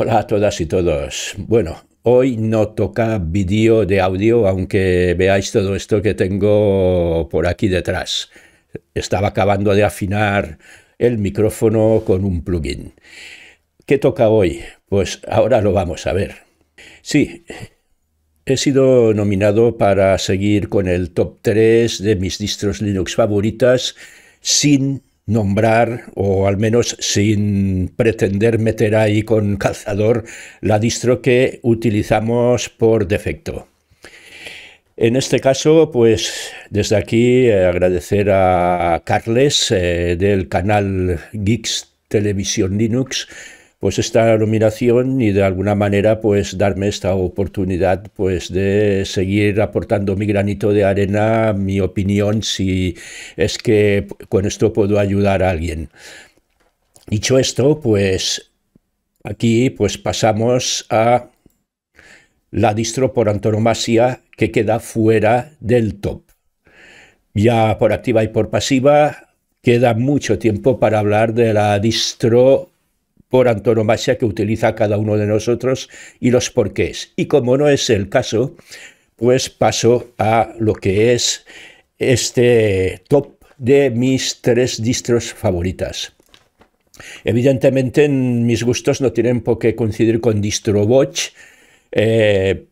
Hola a todas y todos. Bueno, hoy no toca vídeo de audio, aunque veáis todo esto que tengo por aquí detrás. Estaba acabando de afinar el micrófono con un plugin. ¿Qué toca hoy? Pues ahora lo vamos a ver. Sí, he sido nominado para seguir con el top 3 de mis distros Linux favoritas sin nombrar o al menos sin pretender meter ahí con calzador la distro que utilizamos por defecto. En este caso, pues desde aquí eh, agradecer a Carles eh, del canal Geeks Televisión Linux pues esta nominación y de alguna manera pues darme esta oportunidad pues de seguir aportando mi granito de arena, mi opinión si es que con esto puedo ayudar a alguien. Dicho esto, pues aquí pues pasamos a la distro por antonomasia que queda fuera del top. Ya por activa y por pasiva queda mucho tiempo para hablar de la distro por antonomasia que utiliza cada uno de nosotros y los porqués. Y como no es el caso, pues paso a lo que es este top de mis tres distros favoritas. Evidentemente mis gustos no tienen por qué coincidir con DistroWatch, eh,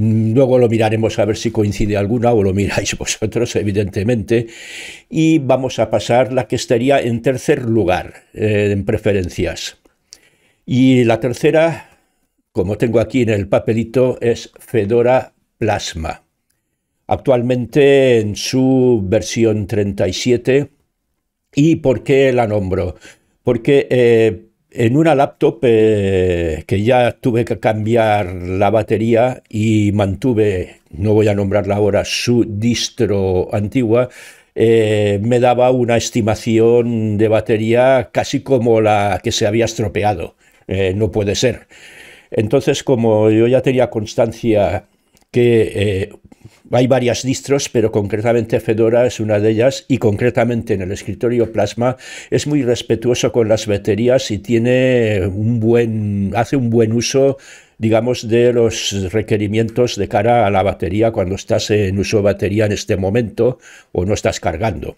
Luego lo miraremos a ver si coincide alguna o lo miráis vosotros, evidentemente. Y vamos a pasar la que estaría en tercer lugar eh, en preferencias. Y la tercera, como tengo aquí en el papelito, es Fedora Plasma. Actualmente en su versión 37. ¿Y por qué la nombro? Porque eh, en una laptop eh, que ya tuve que cambiar la batería y mantuve, no voy a nombrarla ahora, su distro antigua, eh, me daba una estimación de batería casi como la que se había estropeado. Eh, no puede ser. Entonces, como yo ya tenía constancia que hay varias distros, pero concretamente Fedora es una de ellas y concretamente en el escritorio Plasma es muy respetuoso con las baterías y tiene un buen, hace un buen uso digamos, de los requerimientos de cara a la batería cuando estás en uso de batería en este momento o no estás cargando.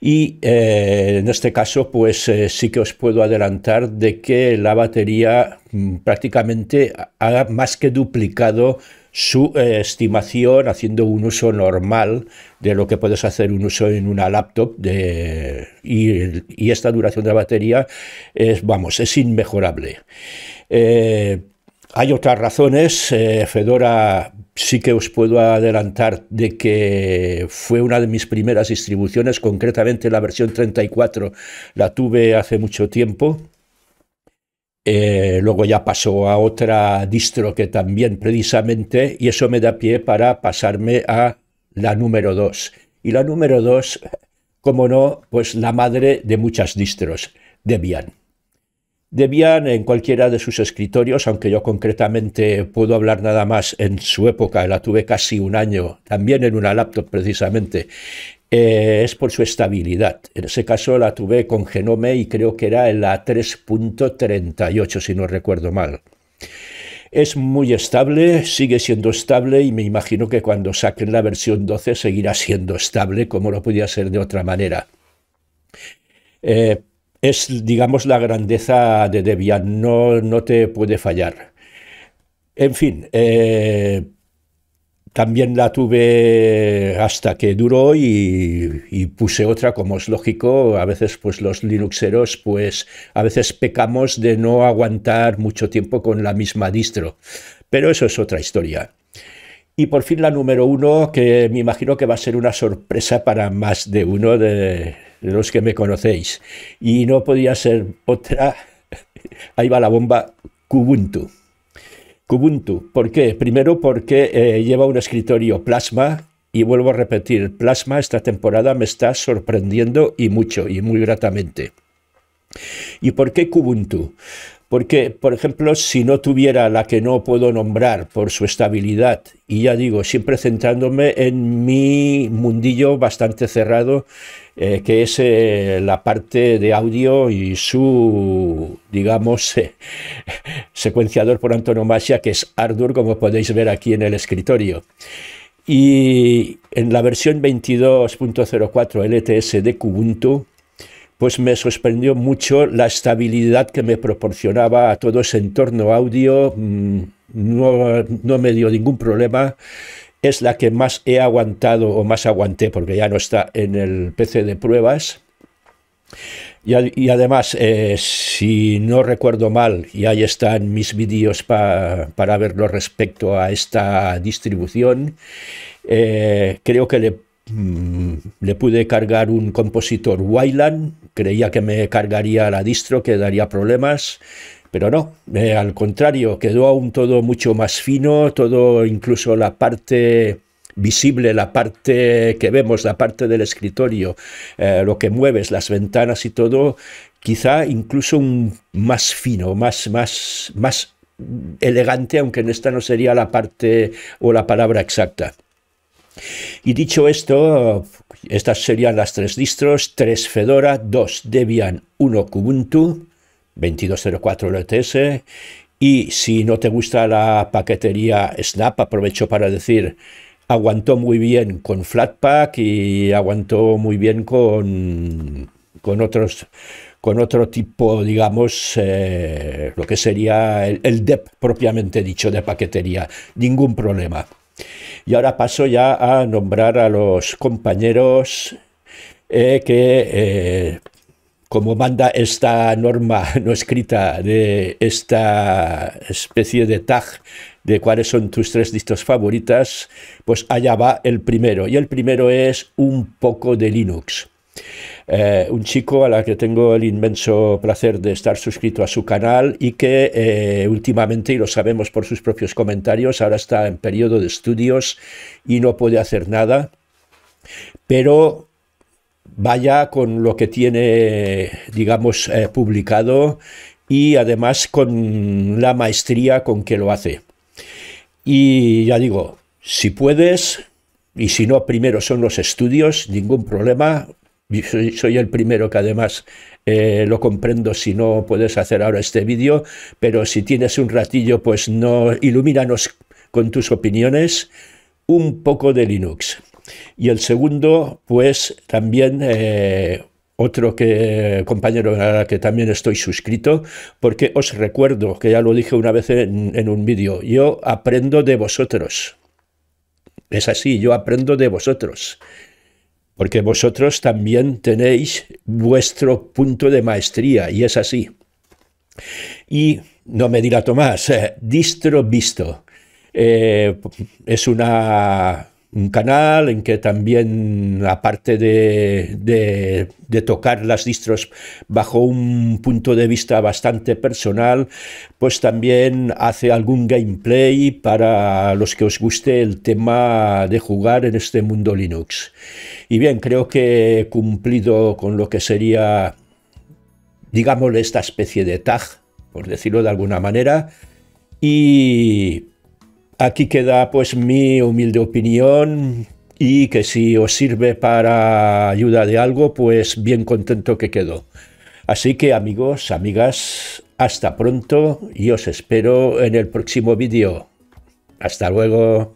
Y eh, en este caso, pues eh, sí que os puedo adelantar de que la batería mm, prácticamente ha más que duplicado su eh, estimación haciendo un uso normal de lo que puedes hacer un uso en una laptop de, y, esta duración de la batería es, vamos, es inmejorable. Hay otras razones. Fedora sí que os puedo adelantar de que fue una de mis primeras distribuciones, concretamente la versión 34 la tuve hace mucho tiempo eh, luego ya pasó a otra distro que también precisamente, y eso me da pie para pasarme a la número 2. Y la número 2, como no, pues la madre de muchas distros, Debian. Debian en cualquiera de sus escritorios, aunque yo concretamente puedo hablar nada más en su época, la tuve casi un año, también en una laptop precisamente, eh, es por su estabilidad. En ese caso la tuve con Genome y creo que era en la 3.38, si no recuerdo mal. Es muy estable, sigue siendo estable y me imagino que cuando saquen la versión 12 seguirá siendo estable, como no podía ser de otra manera. Eh, es, digamos, la grandeza de Debian, no, no te puede fallar. En fin, eh, también la tuve hasta que duró y, puse otra, como es lógico. A veces, pues los Linuxeros, pues a veces pecamos de no aguantar mucho tiempo con la misma distro. Pero eso es otra historia. Y por fin la número uno, que me imagino que va a ser una sorpresa para más de uno de, los que me conocéis. Y no podía ser otra, ahí va la bomba, Kubuntu. Kubuntu. ¿Por qué? Primero porque eh, lleva un escritorio Plasma y vuelvo a repetir, Plasma esta temporada me está sorprendiendo y mucho y muy gratamente. ¿Y por qué Kubuntu? Porque, por ejemplo, si no tuviera la que no puedo nombrar por su estabilidad, y ya digo, siempre centrándome en mi mundillo bastante cerrado, eh, que es eh, la parte de audio y su, digamos, secuenciador por antonomasia, que es Ardour, como podéis ver aquí en el escritorio. Y en la versión 22.04 LTS de Kubuntu, pues me sorprendió mucho la estabilidad que me proporcionaba a todo ese entorno audio, mm, no, no me dio ningún problema es la que más he aguantado o más aguanté porque ya no está en el PC de pruebas. Y, además, eh, si no recuerdo mal, y ahí están mis vídeos para verlo respecto a esta distribución, eh, creo que le, mm, le, pude cargar un compositor Wayland, creía que me cargaría la distro, que daría problemas, pero no, eh, al contrario, quedó aún todo mucho más fino, todo incluso la parte visible, la parte que vemos, la parte del escritorio, eh, lo que mueves, las ventanas y todo, quizá incluso un más fino, más, más, más elegante, aunque en esta no sería la parte o la palabra exacta. Y dicho esto, estas serían las tres distros, tres Fedora, dos Debian, uno Kubuntu, 2204 LTS. Y si no te gusta la paquetería Snap, aprovecho para decir, aguantó muy bien con Flatpak y aguantó muy bien con, con otros con otro tipo, digamos, eh, lo que sería el, DEP propiamente dicho de paquetería. Ningún problema. Y ahora paso ya a nombrar a los compañeros eh, que eh, como manda esta norma no escrita de esta especie de tag de cuáles son tus tres distros favoritas, pues allá va el primero. Y el primero es un poco de Linux. Eh, un chico a la que tengo el inmenso placer de estar suscrito a su canal y que eh, últimamente, y lo sabemos por sus propios comentarios, ahora está en periodo de estudios y no puede hacer nada, pero vaya con lo que tiene, digamos, eh, publicado y además con la maestría con que lo hace. Y ya digo, si puedes, y si no, primero son los estudios, ningún problema. Soy, el primero que además eh, lo comprendo si no puedes hacer ahora este vídeo, pero si tienes un ratillo, pues no ilumínanos con tus opiniones un poco de Linux. Y el segundo, pues también eh, otro que, compañero a que también estoy suscrito, porque os recuerdo que ya lo dije una vez en, un vídeo, yo aprendo de vosotros. Es así, yo aprendo de vosotros porque vosotros también tenéis vuestro punto de maestría, y es así. Y no me dirá Tomás, eh, distro visto. Eh, es una un canal en que también, aparte de, tocar las distros bajo un punto de vista bastante personal, pues también hace algún gameplay para los que os guste el tema de jugar en este mundo Linux. Y bien, creo que he cumplido con lo que sería, digámosle, esta especie de tag, por decirlo de alguna manera, y Aquí queda pues mi humilde opinión y que si os sirve para ayuda de algo, pues bien contento que quedo. Así que amigos, amigas, hasta pronto y os espero en el próximo vídeo. Hasta luego.